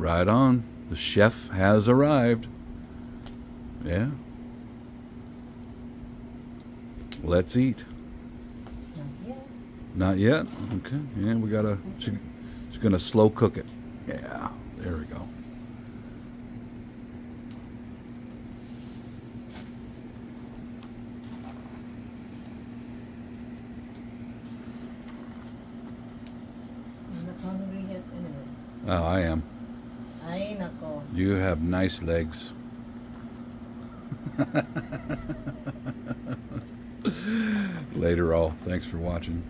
Right on. The chef has arrived. Yeah. Let's eat. Not yet? Okay. Yeah, we gotta. She, she's gonna slow cook it. Yeah. There we go. I'm not hungry yet anyway. Oh, I am. You have nice legs. Later, all. Thanks for watching.